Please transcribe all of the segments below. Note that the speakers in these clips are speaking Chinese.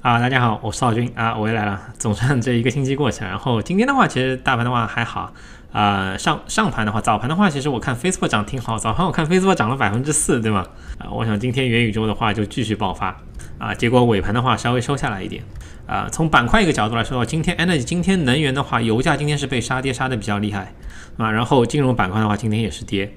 啊，大家好，我是少军啊，我又来了。总算这一个星期过去了，然后今天的话，其实大盘的话还好啊。上上盘的话，早盘的话，其实我看 Facebook 涨挺好，早盘我看 Facebook 涨了百分之四，对吗？啊，我想今天元宇宙的话就继续爆发啊。结果尾盘的话稍微收下来一点啊。从板块一个角度来说，今天 Energy 今天能源的话，油价今天是被杀跌杀的比较厉害啊。然后金融板块的话，今天也是跌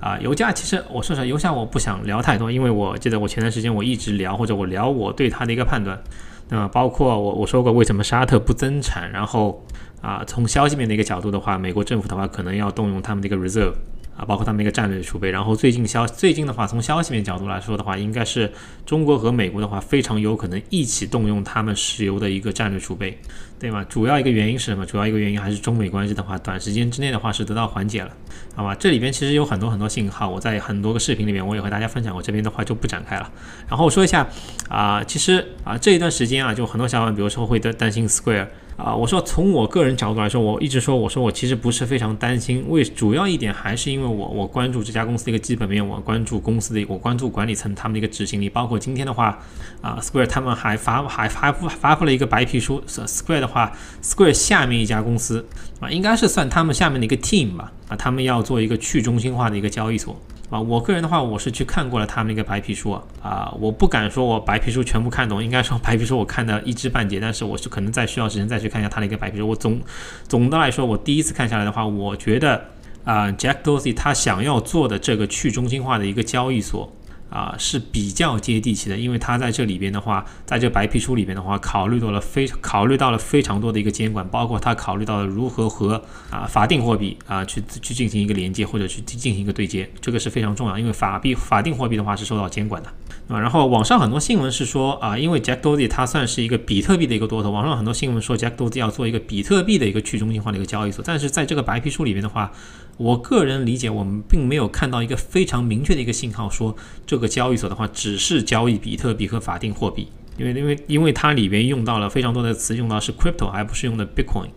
啊。油价其实我说实话，油价我不想聊太多，因为我记得我前段时间我一直聊或者我聊我对它的一个判断。那么包括我我说过为什么沙特不增产，然后啊，从消息面的一个角度的话，美国政府的话可能要动用他们的一个 reserve 啊，包括他们一个战略储备。然后最近消最近的话，从消息面角度来说的话，应该是中国和美国的话非常有可能一起动用他们石油的一个战略储备，对吗？主要一个原因是什么？主要一个原因还是中美关系的话，短时间之内的话是得到缓解了，好吧？这里边其实有很多很多信号，我在很多个视频里面我也和大家分享过，这边的话就不展开了。然后说一下。啊，其实啊，这一段时间啊，就很多小伙伴，比如说会担担心 Square 啊。我说从我个人角度来说，我一直说，我说我其实不是非常担心。为主要一点还是因为我我关注这家公司的一个基本面，我关注公司的，我关注管理层他们的一个执行力。包括今天的话，啊，Square 他们还发还发布发布了一个白皮书。Square 的话，Square 下面一家公司啊，应该是算他们下面的一个 team 吧。啊，他们要做一个去中心化的一个交易所。啊，我个人的话，我是去看过了他们那个白皮书啊，我不敢说我白皮书全部看懂，应该说白皮书我看的一知半解，但是我是可能再需要时间再去看一下他的一个白皮书。我总总的来说，我第一次看下来的话，我觉得啊，Jack Dorsey 他想要做的这个去中心化的一个交易所。啊，是比较接地气的，因为它在这里边的话，在这白皮书里边的话，考虑到了非考虑到了非常多的一个监管，包括它考虑到了如何和啊法定货币啊去去进行一个连接或者去进行一个对接，这个是非常重要，因为法币法定货币的话是受到监管的。啊。然后网上很多新闻是说啊，因为 Jack Dorsey 他算是一个比特币的一个多头，网上很多新闻说 Jack Dorsey 要做一个比特币的一个去中心化的一个交易所，但是在这个白皮书里面的话。我个人理解，我们并没有看到一个非常明确的一个信号，说这个交易所的话只是交易比特币和法定货币，因为因为因为它里边用到了非常多的词，用到是 crypto，而不是用的 bitcoin，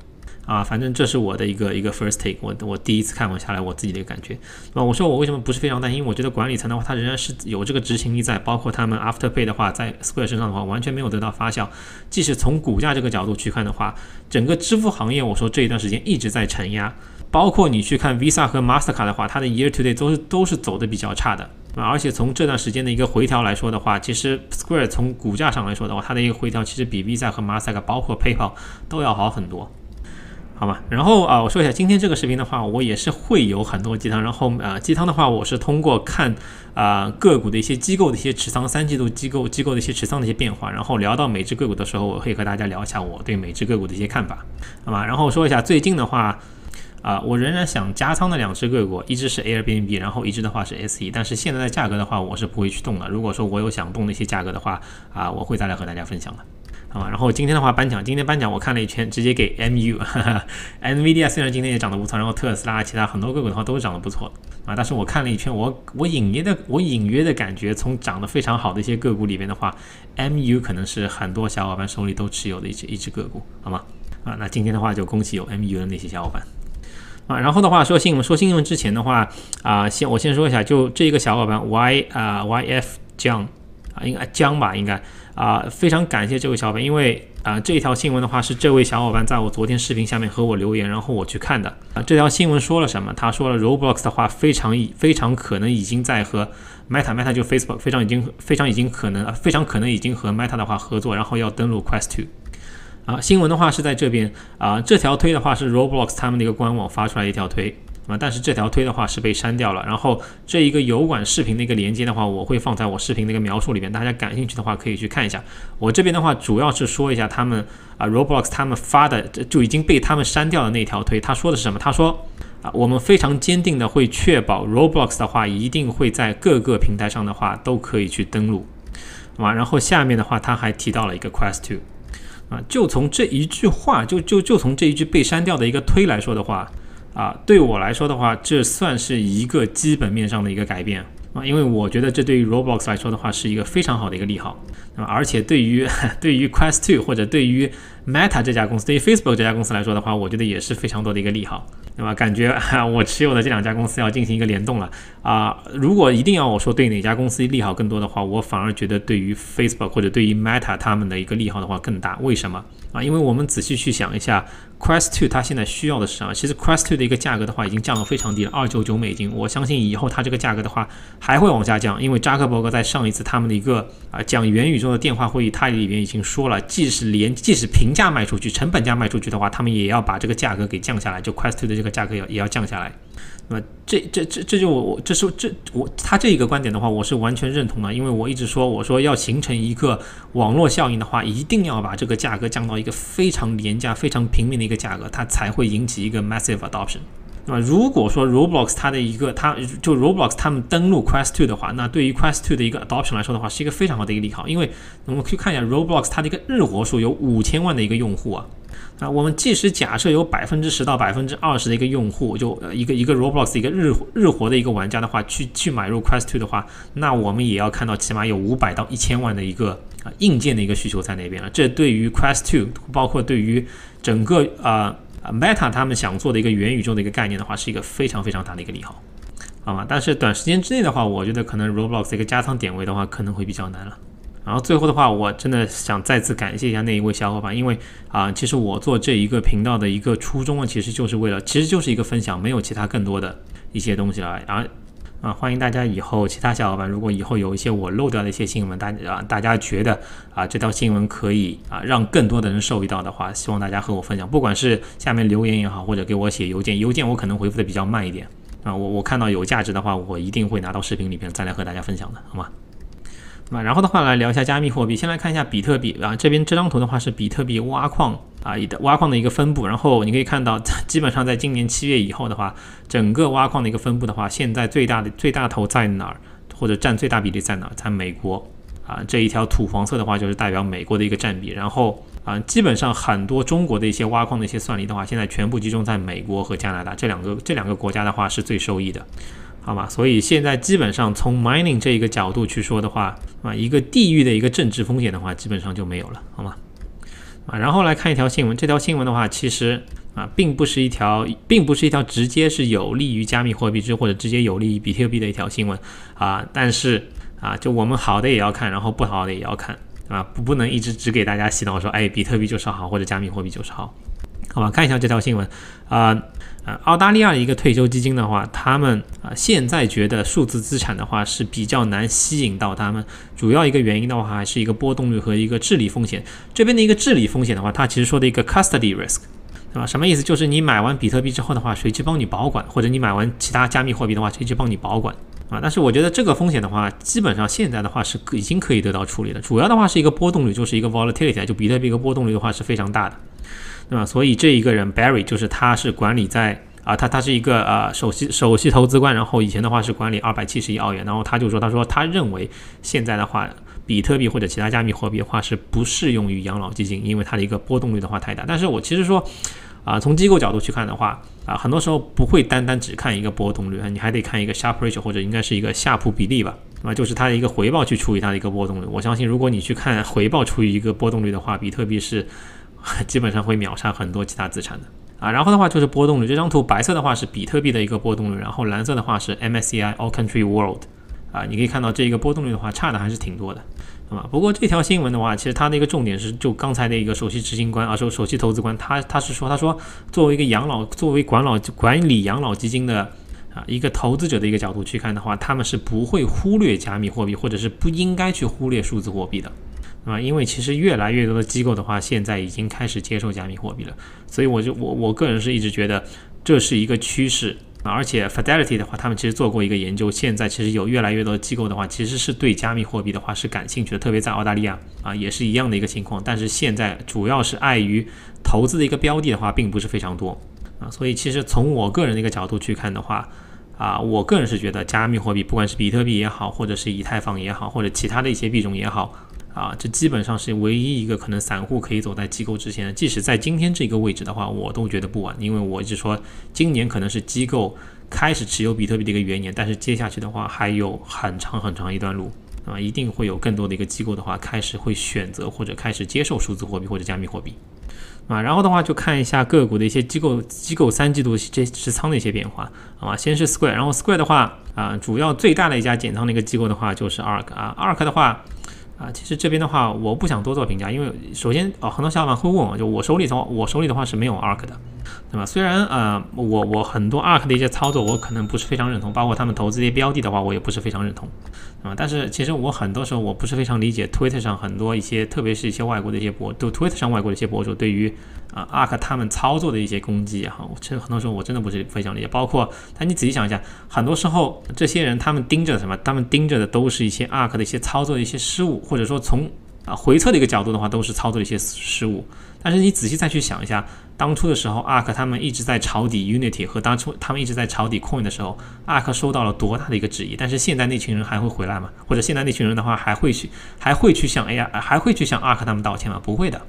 啊，反正这是我的一个一个 first take，我我第一次看完下来我自己的一个感觉。那我说我为什么不是非常担心？我觉得管理层的话，他仍然是有这个执行力在，包括他们 afterpay 的话，在 Square 身上的话，完全没有得到发酵。即使从股价这个角度去看的话，整个支付行业，我说这一段时间一直在承压。包括你去看 Visa 和 Mastercard 的话，它的 Year to Day 都是都是走的比较差的啊。而且从这段时间的一个回调来说的话，其实 Square 从股价上来说的话，它的一个回调其实比 Visa 和 Mastercard 包括 PayPal 都要好很多，好吗？然后啊，我说一下今天这个视频的话，我也是会有很多鸡汤。然后啊，鸡汤的话，我是通过看啊个股的一些机构的一些持仓，三季度机构机构的一些持仓的一些变化。然后聊到每只个股的时候，我会和大家聊一下我对每只个股的一些看法，好吗？然后说一下最近的话。啊，我仍然想加仓的两只个股，一只是 Airbnb，然后一只的话是 SE，但是现在的价格的话，我是不会去动的。如果说我有想动的一些价格的话，啊，我会再来和大家分享的，好吧？然后今天的话颁奖，今天颁奖我看了一圈，直接给 MU 哈哈。NVIDIA 虽然今天也涨得不错，然后特斯拉其他很多个股的话都是涨得不错啊，但是我看了一圈，我我隐约的我隐约的感觉，从涨得非常好的一些个股里边的话，MU 可能是很多小伙伴手里都持有的一只一只个股，好吗？啊，那今天的话就恭喜有 MU 的那些小伙伴。啊，然后的话说新闻，说新闻之前的话啊，先我先说一下，就这一个小伙伴 Y 啊 YF 江啊，应该江吧，应该啊，非常感谢这位小伙伴，因为啊这条新闻的话是这位小伙伴在我昨天视频下面和我留言，然后我去看的啊，这条新闻说了什么？他说了 Roblox 的话非常非常可能已经在和 Meta Meta 就 Facebook 非常已经非常已经可能非常可能已经和 Meta 的话合作，然后要登录 Quest Two。啊，新闻的话是在这边啊，这条推的话是 Roblox 他们的一个官网发出来一条推啊，但是这条推的话是被删掉了。然后这一个油管视频的一个连接的话，我会放在我视频的一个描述里面，大家感兴趣的话可以去看一下。我这边的话主要是说一下他们啊 Roblox 他们发的就已经被他们删掉的那条推，他说的是什么？他说啊，我们非常坚定的会确保 Roblox 的话一定会在各个平台上的话都可以去登录，啊，然后下面的话他还提到了一个 Quest Two。啊，就从这一句话，就就就从这一句被删掉的一个推来说的话，啊，对我来说的话，这算是一个基本面上的一个改变啊，因为我觉得这对于 Roblox 来说的话，是一个非常好的一个利好，那么，而且对于 对于 Quest Two 或者对于 Meta 这家公司，对于 Facebook 这家公司来说的话，我觉得也是非常多的一个利好。那么感觉啊，我持有的这两家公司要进行一个联动了啊。如果一定要我说对哪家公司利好更多的话，我反而觉得对于 Facebook 或者对于 Meta 他们的一个利好的话更大。为什么啊？因为我们仔细去想一下，Quest Two 它现在需要的是什么？其实 Quest Two 的一个价格的话已经降得非常低了，二九九美金。我相信以后它这个价格的话还会往下降，因为扎克伯格在上一次他们的一个啊讲元宇宙的电话会议，它里边已经说了，即使连即使平价卖出去，成本价卖出去的话，他们也要把这个价格给降下来，就 Quest 的这个价格要也要降下来。那么这这这这就我这是这我他这一个观点的话，我是完全认同的，因为我一直说我说要形成一个网络效应的话，一定要把这个价格降到一个非常廉价、非常平民的一个价格，它才会引起一个 massive adoption。那么如果说 Roblox 它的一个它就 Roblox 他们登录 Quest Two 的话，那对于 Quest Two 的一个 adoption 来说的话，是一个非常好的一个利好，因为我们可以看一下 Roblox 它的一个日活数有五千万的一个用户啊。啊，我们即使假设有百分之十到百分之二十的一个用户，就呃一个一个 Roblox 一个日日活的一个玩家的话，去去买入 Quest Two 的话，那我们也要看到起码有五百到一千万的一个啊硬件的一个需求在那边了。这对于 Quest Two，包括对于整个啊 Meta 他们想做的一个元宇宙的一个概念的话，是一个非常非常大的一个利好，好吗？但是短时间之内的话，我觉得可能 Roblox 一个加仓点位的话，可能会比较难了。然后最后的话，我真的想再次感谢一下那一位小伙伴，因为啊，其实我做这一个频道的一个初衷啊，其实就是为了，其实就是一个分享，没有其他更多的一些东西了。然后啊，欢迎大家以后其他小伙伴，如果以后有一些我漏掉的一些新闻，大啊大家觉得啊这条新闻可以啊让更多的人受益到的话，希望大家和我分享，不管是下面留言也好，或者给我写邮件，邮件我可能回复的比较慢一点啊，我我看到有价值的话，我一定会拿到视频里边再来和大家分享的，好吗？那，然后的话来聊一下加密货币，先来看一下比特币啊，这边这张图的话是比特币挖矿啊挖矿的一个分布，然后你可以看到，基本上在今年七月以后的话，整个挖矿的一个分布的话，现在最大的最大头在哪儿，或者占最大比例在哪儿，在美国啊，这一条土黄色的话就是代表美国的一个占比，然后啊，基本上很多中国的一些挖矿的一些算力的话，现在全部集中在美国和加拿大这两个这两个国家的话是最受益的。好吧，所以现在基本上从 mining 这一个角度去说的话，啊，一个地域的一个政治风险的话，基本上就没有了，好吗？啊，然后来看一条新闻，这条新闻的话，其实啊，并不是一条，并不是一条直接是有利于加密货币之或者直接有利于比特币的一条新闻啊，但是啊，就我们好的也要看，然后不好的也要看，啊，不不能一直只给大家洗脑说，哎，比特币就是好，或者加密货币就是好。好吧，看一下这条新闻，啊，呃，澳大利亚的一个退休基金的话，他们啊现在觉得数字资产的话是比较难吸引到他们，主要一个原因的话还是一个波动率和一个治理风险。这边的一个治理风险的话，它其实说的一个 custody risk，对吧？什么意思？就是你买完比特币之后的话，谁去帮你保管？或者你买完其他加密货币的话，谁去帮你保管？啊，但是我觉得这个风险的话，基本上现在的话是已经可以得到处理的。主要的话是一个波动率，就是一个 volatility，就比特币一个波动率的话是非常大的。对吧？所以这一个人 Barry 就是他是管理在啊，他他是一个呃首席首席投资官，然后以前的话是管理二百七十亿澳元，然后他就说他说他认为现在的话，比特币或者其他加密货币的话是不适用于养老基金，因为它的一个波动率的话太大。但是我其实说啊，从机构角度去看的话啊，很多时候不会单单只看一个波动率，你还得看一个 sharp ratio 或者应该是一个夏普比例吧，那么，就是它的一个回报去除以它的一个波动率。我相信如果你去看回报除以一个波动率的话，比特币是。基本上会秒杀很多其他资产的。啊，然后的话就是波动率，这张图白色的话是比特币的一个波动率，然后蓝色的话是 MSCI All Country World 啊，你可以看到这一个波动率的话差的还是挺多的，那么不过这条新闻的话，其实它的一个重点是就刚才的一个首席执行官啊，首首席投资官，他他是说他说作为一个养老作为管老管理养老基金的啊一个投资者的一个角度去看的话，他们是不会忽略加密货币，或者是不应该去忽略数字货币的。啊，因为其实越来越多的机构的话，现在已经开始接受加密货币了，所以我就我我个人是一直觉得这是一个趋势啊。而且 Fidelity 的话，他们其实做过一个研究，现在其实有越来越多的机构的话，其实是对加密货币的话是感兴趣的，特别在澳大利亚啊，也是一样的一个情况。但是现在主要是碍于投资的一个标的的话，并不是非常多啊，所以其实从我个人的一个角度去看的话，啊，我个人是觉得加密货币，不管是比特币也好，或者是以太坊也好，或者其他的一些币种也好。啊，这基本上是唯一一个可能散户可以走在机构之前的。即使在今天这个位置的话，我都觉得不晚，因为我一直说今年可能是机构开始持有比特币的一个元年，但是接下去的话还有很长很长一段路啊，一定会有更多的一个机构的话开始会选择或者开始接受数字货币或者加密货币。啊，然后的话就看一下个股的一些机构机构三季度这持仓的一些变化，啊，先是 Square，然后 Square 的话，啊，主要最大的一家减仓的一个机构的话就是 ARK 啊，ARK 的话，啊，其实这边的话我不想多做评价，因为首先哦，很多小伙伴会问我，就我手里的话我手里的话是没有 ARK 的。对吧？虽然呃，我我很多 ARK 的一些操作，我可能不是非常认同，包括他们投资一些标的的话，我也不是非常认同，啊。但是其实我很多时候我不是非常理解 Twitter 上很多一些，特别是一些外国的一些博，就 Twitter 上外国的一些博主对于啊 ARK 他们操作的一些攻击哈，其实很多时候我真的不是非常理解。包括，但你仔细想一下，很多时候这些人他们盯着什么？他们盯着的都是一些 ARK 的一些操作的一些失误，或者说从啊回测的一个角度的话，都是操作的一些失误。但是你仔细再去想一下，当初的时候，ARK 他们一直在抄底 Unity 和当初他们一直在抄底 Coin 的时候，ARK 受到了多大的一个质疑？但是现在那群人还会回来吗？或者现在那群人的话还会去还会去向 AI 还会去向 ARK 他们道歉吗？不会的，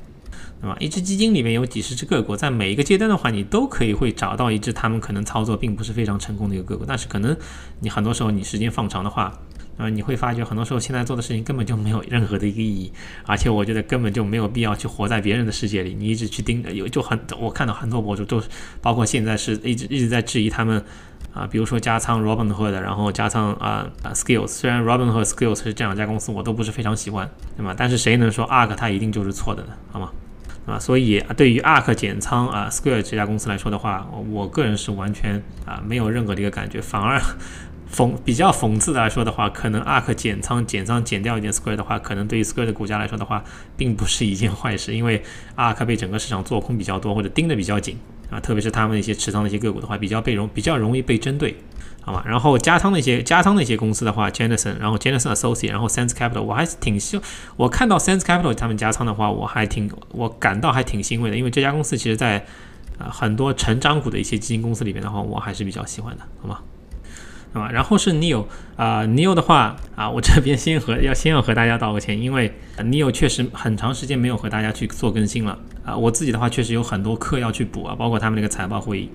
对吧？一只基金里面有几十只个股，在每一个阶段的话，你都可以会找到一只他们可能操作并不是非常成功的一个个股，但是可能你很多时候你时间放长的话。那么，你会发觉很多时候现在做的事情根本就没有任何的一个意义，而且我觉得根本就没有必要去活在别人的世界里。你一直去盯着，有就很我看到很多博主都，包括现在是一直一直在质疑他们啊，比如说加仓 Robinhood，然后加仓啊啊 Skills。虽然 Robinhood Skills 是这两家公司我都不是非常喜欢，对吗？但是谁能说 ARK 它一定就是错的呢？好吗？啊，所以对于 ARK 减仓啊 Square 这家公司来说的话，我个人是完全啊没有任何的一个感觉，反而。讽比较讽刺的来说的话，可能 ARK 减仓减仓减掉一点 Square 的话，可能对于 Square 的股价来说的话，并不是一件坏事，因为 ARK 被整个市场做空比较多或者盯得比较紧啊，特别是他们一些持仓的一些个股的话，比较被容比较容易被针对，好吧？然后加仓的一些加仓的一些公司的话，Janison，然后 Janison Associate，然后 Sense Capital，我还是挺希我看到 Sense Capital 他们加仓的话，我还挺我感到还挺欣慰的，因为这家公司其实在啊很多成长股的一些基金公司里面的话，我还是比较喜欢的，好吗？啊，然后是 Neo 啊，Neo 的话啊，我这边先和要先要和大家道个歉，因为 Neo 确实很长时间没有和大家去做更新了啊，我自己的话确实有很多课要去补啊，包括他们那个财报会议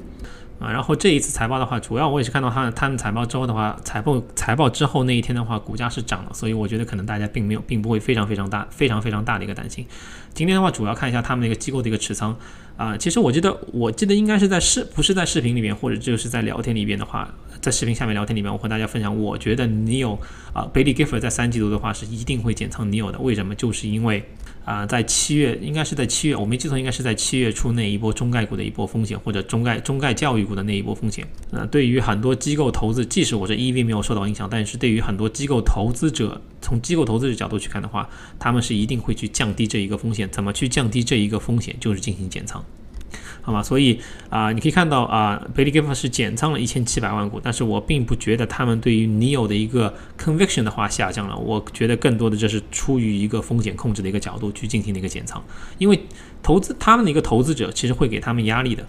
啊，然后这一次财报的话，主要我也是看到他他们财报之后的话，财报财报之后那一天的话，股价是涨了，所以我觉得可能大家并没有并不会非常非常大非常非常大的一个担心。今天的话，主要看一下他们那个机构的一个持仓啊，其实我记得我记得应该是在视不是在视频里面，或者就是在聊天里边的话。在视频下面聊天里面，我和大家分享，我觉得 Neo 啊，Bailey Gifford 在三季度的话是一定会减仓 Neo 的。为什么？就是因为啊，在七月，应该是在七月，我没记错，应该是在七月初那一波中概股的一波风险，或者中概中概教育股的那一波风险。那对于很多机构投资，即使我这 EV 没有受到影响，但是对于很多机构投资者，从机构投资者角度去看的话，他们是一定会去降低这一个风险。怎么去降低这一个风险？就是进行减仓。好吗？所以啊，你可以看到啊，Bailey Gifford 是减仓了一千七百万股，但是我并不觉得他们对于 Neo 的一个 conviction 的话下降了。我觉得更多的这是出于一个风险控制的一个角度去进行的一个减仓，因为投资他们的一个投资者其实会给他们压力的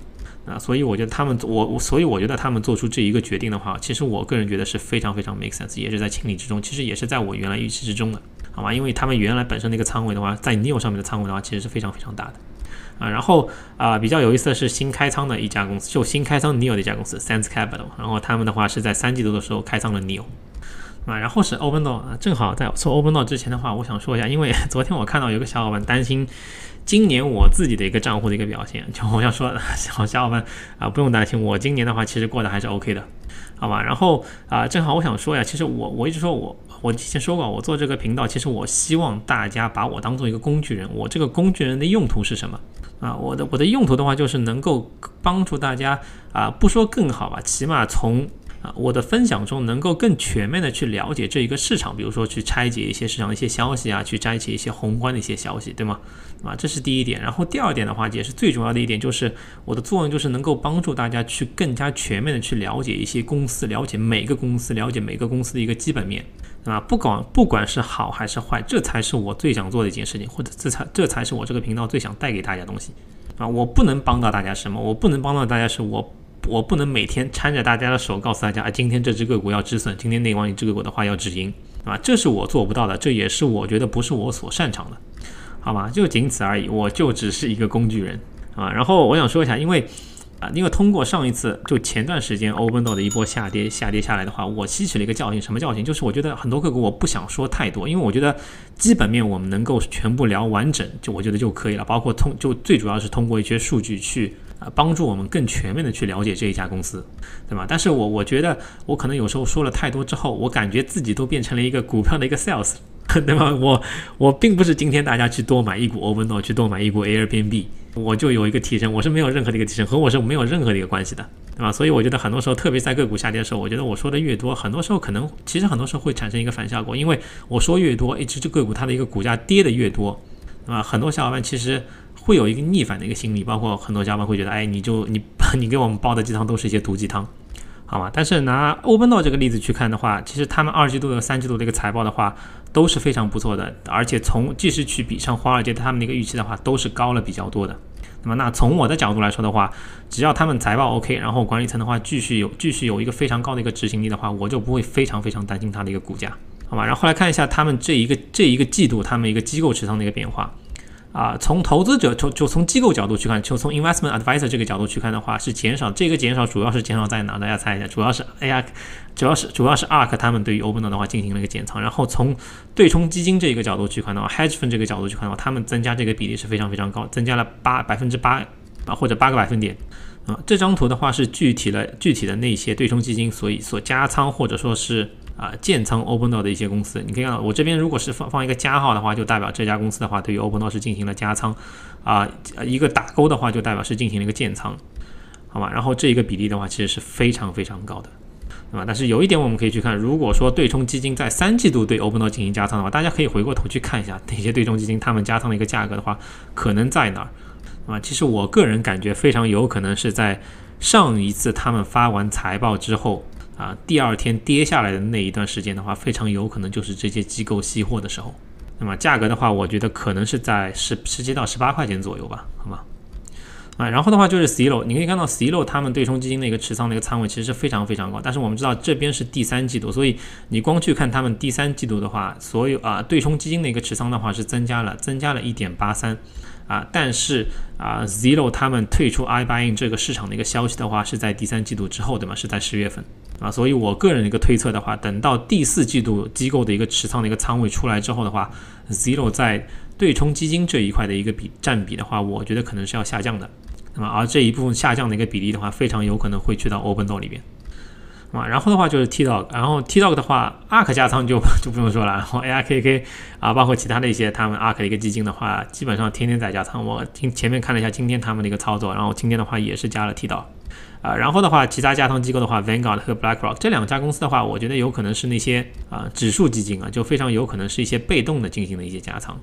啊，所以我觉得他们我所以我觉得他们做出这一个决定的话，其实我个人觉得是非常非常 make sense，也是在情理之中，其实也是在我原来预期之中的，好吗？因为他们原来本身那个仓位的话，在 Neo 上面的仓位的话，其实是非常非常大的。啊，然后啊，比较有意思的是新开仓的一家公司，就新开仓 Neo 的一家公司 Sense Capital，然后他们的话是在三季度的时候开仓了 Neo，啊，然后是 OpenDoor，正好在做 OpenDoor 之前的话，我想说一下，因为 昨天我看到有个小伙伴担心今年我自己的一个账户的一个表现，就我想说，小小伙伴啊，不用担心，我今年的话其实过得还是 OK 的，好吧？然后啊，正好我想说呀，其实我我一直说我我之前说过，我做这个频道，其实我希望大家把我当做一个工具人，我这个工具人的用途是什么？啊，我的我的用途的话，就是能够帮助大家啊，不说更好吧，起码从啊我的分享中能够更全面的去了解这一个市场，比如说去拆解一些市场的一些消息啊，去摘取一些宏观的一些消息，对吗？啊，这是第一点。然后第二点的话，也是最重要的一点，就是我的作用就是能够帮助大家去更加全面的去了解一些公司，了解每个公司，了解每个公司的一个基本面。啊，不管不管是好还是坏，这才是我最想做的一件事情，或者这才这才是我这个频道最想带给大家东西。啊，我不能帮到大家什么，我不能帮到大家是我我不能每天搀着大家的手告诉大家啊，今天这只个股要止损，今天那往你这个股的话要止盈，啊，这是我做不到的，这也是我觉得不是我所擅长的，好吧，就仅此而已，我就只是一个工具人啊。然后我想说一下，因为。啊，因为通过上一次就前段时间 Opendoor 的一波下跌下跌下来的话，我吸取了一个教训，什么教训？就是我觉得很多个股我不想说太多，因为我觉得基本面我们能够全部聊完整，就我觉得就可以了。包括通就最主要是通过一些数据去啊帮助我们更全面的去了解这一家公司，对吧？但是我我觉得我可能有时候说了太多之后，我感觉自己都变成了一个股票的一个 sales。对吧？我我并不是今天大家去多买一股 o p e n d o o 去多买一股 Airbnb，我就有一个提升，我是没有任何的一个提升，和我是没有任何的一个关系的，对吧？所以我觉得很多时候，特别在个股下跌的时候，我觉得我说的越多，很多时候可能其实很多时候会产生一个反效果，因为我说越多，一直这个股它的一个股价跌的越多，对吧？很多小伙伴其实会有一个逆反的一个心理，包括很多小伙伴会觉得，哎，你就 你你给我们煲的鸡汤都是一些毒鸡汤。好吗？但是拿 Opendoor 这个例子去看的话，其实他们二季度的三季度的一个财报的话都是非常不错的，而且从即使去比上华尔街他们的一个预期的话，都是高了比较多的。那么，那从我的角度来说的话，只要他们财报 OK，然后管理层的话继续有继续有一个非常高的一个执行力的话，我就不会非常非常担心它的一个股价，好吧？然后来看一下他们这一个这一个季度他们一个机构持仓的一个变化。啊，从投资者就就从机构角度去看，就从 investment advisor 这个角度去看的话，是减少。这个减少主要是减少在哪？大家猜一下，主要是哎呀，主要是主要是 ARK 他们对于 Opendoor 的话进行了一个减仓。然后从对冲基金这个角度去看的话，hedge fund 这个角度去看的话，他们增加这个比例是非常非常高，增加了八百分之八啊，或者八个百分点啊。这张图的话是具体的具体的那些对冲基金所以所加仓或者说是。啊，建仓 Opendoor 的一些公司，你可以看到，我这边如果是放放一个加号的话，就代表这家公司的话对于 Opendoor 是进行了加仓，啊，一个打勾的话就代表是进行了一个建仓，好吧？然后这一个比例的话其实是非常非常高的，对吧？但是有一点我们可以去看，如果说对冲基金在三季度对 Opendoor 进行加仓的话，大家可以回过头去看一下哪些对冲基金他们加仓的一个价格的话可能在哪儿，啊？其实我个人感觉非常有可能是在上一次他们发完财报之后。啊，第二天跌下来的那一段时间的话，非常有可能就是这些机构吸货的时候。那么价格的话，我觉得可能是在十十七到十八块钱左右吧，好吗？啊，然后的话就是 C 罗，你可以看到 C 罗他们对冲基金的一个持仓的一个仓位其实是非常非常高。但是我们知道这边是第三季度，所以你光去看他们第三季度的话，所有啊对冲基金的一个持仓的话是增加了，增加了一点八三。啊，但是啊，Zero 他们退出 iBuying 这个市场的一个消息的话，是在第三季度之后的嘛，是在十月份啊，所以我个人的一个推测的话，等到第四季度机构的一个持仓的一个仓位出来之后的话，Zero 在对冲基金这一块的一个比占比的话，我觉得可能是要下降的，那么而这一部分下降的一个比例的话，非常有可能会去到 Opendoor 里边。啊，然后的话就是 T Dog，然后 T Dog 的话，ARK 加仓就 就不用说了，然后 ARKK 啊，包括其他的一些他们 ARK 的一个基金的话，基本上天天在加仓。我今前面看了一下今天他们的一个操作，然后今天的话也是加了 T Dog。啊，然后的话，其他加仓机构的话，Vanguard 和 BlackRock 这两家公司的话，我觉得有可能是那些啊指数基金啊，就非常有可能是一些被动的进行的一些加仓，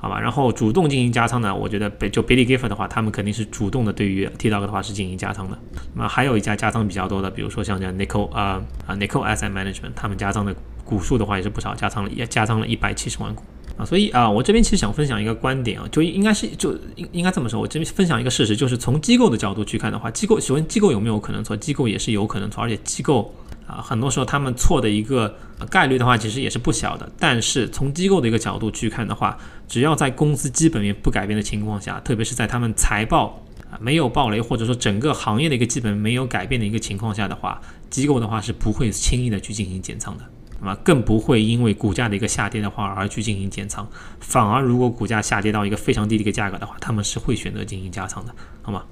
好吧？然后主动进行加仓呢，我觉得就 Billy Gifford 的话，他们肯定是主动的对于 TikTok 的话是进行加仓的。那么还有一家加仓比较多的，比如说像这样 Nickel 啊啊 Nickel Asset Management，他们加仓的股数的话也是不少，加仓了也加仓了一百七十万股。啊，所以啊，我这边其实想分享一个观点啊，就应该是就应应该这么说，我这边分享一个事实，就是从机构的角度去看的话，机构首先机构有没有可能错？机构也是有可能错，而且机构啊，很多时候他们错的一个概率的话，其实也是不小的。但是从机构的一个角度去看的话，只要在公司基本面不改变的情况下，特别是在他们财报啊没有暴雷，或者说整个行业的一个基本没有改变的一个情况下的话，机构的话是不会轻易的去进行减仓的。那么更不会因为股价的一个下跌的话而去进行减仓，反而如果股价下跌到一个非常低的一个价格的话，他们是会选择进行加仓的，好吗？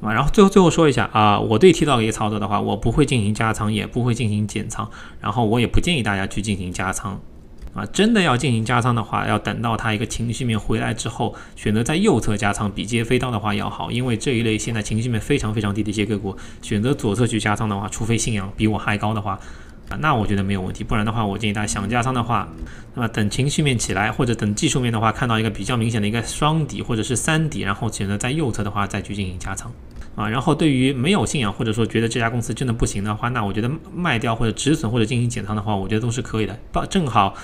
啊，然后最后最后说一下啊，我对提到一个操作的话，我不会进行加仓，也不会进行减仓，然后我也不建议大家去进行加仓，啊，真的要进行加仓的话，要等到它一个情绪面回来之后，选择在右侧加仓比接飞刀的话要好，因为这一类现在情绪面非常非常低的一些个股，选择左侧去加仓的话，除非信仰比我还高的话。啊，那我觉得没有问题，不然的话，我建议大家想加仓的话，那么等情绪面起来，或者等技术面的话，看到一个比较明显的一个双底或者是三底，然后选择在右侧的话再去进行加仓啊。然后对于没有信仰或者说觉得这家公司真的不行的话，那我觉得卖掉或者止损或者进行减仓的话，我觉得都是可以的，正好。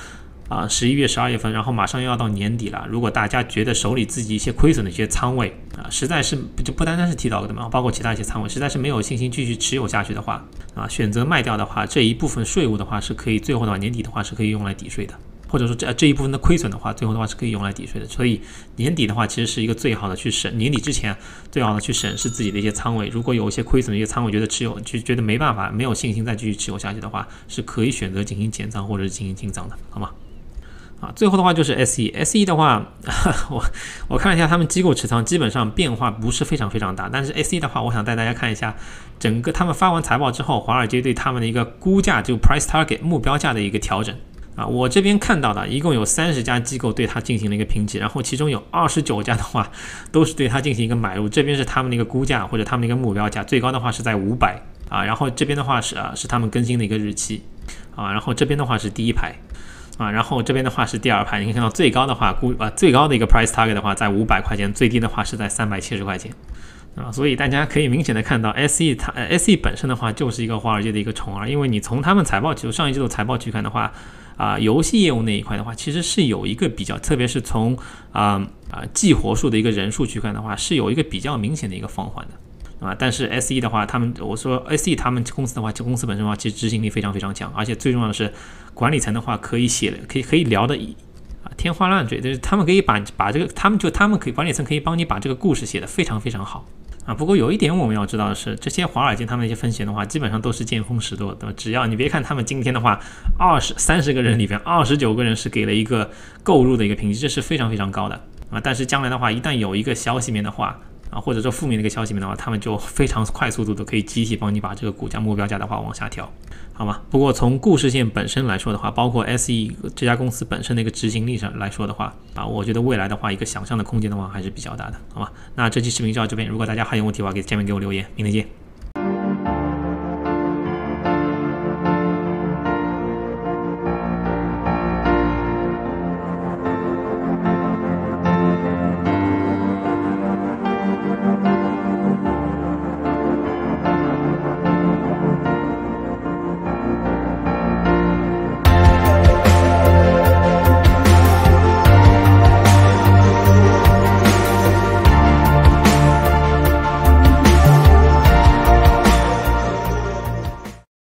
啊，十一月、十二月份，然后马上又要到年底了。如果大家觉得手里自己一些亏损的一些仓位啊，实在是就不单单是提到的嘛，包括其他一些仓位，实在是没有信心继续持有下去的话，啊，选择卖掉的话，这一部分税务的话是可以最后的话年底的话是可以用来抵税的。或者说这这一部分的亏损的话，最后的话是可以用来抵税的。所以年底的话，其实是一个最好的去审年底之前最好的去审视自己的一些仓位。如果有一些亏损的一些仓位，觉得持有就觉得没办法，没有信心再继续持有下去的话，是可以选择进行减仓或者是进行清仓的，好吗？啊，最后的话就是 S E，S E 的话，我我看了一下他们机构持仓，基本上变化不是非常非常大。但是 S E 的话，我想带大家看一下整个他们发完财报之后，华尔街对他们的一个估价，就 Price Target 目标价的一个调整。啊，我这边看到的一共有三十家机构对它进行了一个评级，然后其中有二十九家的话都是对它进行一个买入。这边是他们的一个估价或者他们的一个目标价，最高的话是在五百啊，然后这边的话是啊是他们更新的一个日期啊，然后这边的话是第一排。啊，然后这边的话是第二排，你可以看到最高的话估啊最高的一个 price target 的话在五百块钱，最低的话是在三百七十块钱，啊，所以大家可以明显的看到 SE 它 SE 本身的话就是一个华尔街的一个宠儿，因为你从他们财报就上一季度财报去看的话，啊，游戏业务那一块的话其实是有一个比较，特别是从啊啊计活数的一个人数去看的话，是有一个比较明显的一个放缓的。啊，但是 S E 的话，他们我说 S E 他们公司的话，这公司本身的话，其实执行力非常非常强，而且最重要的是，管理层的话可以写，可以可以聊的啊天花乱坠，就是他们可以把把这个，他们就他们可以管理层可以帮你把这个故事写得非常非常好啊。不过有一点我们要知道的是，这些华尔街他们那些分析的话，基本上都是见风使舵，对吧？只要你别看他们今天的话，二十三十个人里边，二十九个人是给了一个购入的一个评级，这是非常非常高的啊。但是将来的话，一旦有一个消息面的话，啊，或者说负面的一个消息面的话，他们就非常快速度的可以集体帮你把这个股价目标价的话往下调，好吗？不过从故事线本身来说的话，包括 SE 这家公司本身的一个执行力上来说的话，啊，我觉得未来的话一个想象的空间的话还是比较大的，好吗？那这期视频就到这边，如果大家还有问题的话，给下面给我留言，明天见。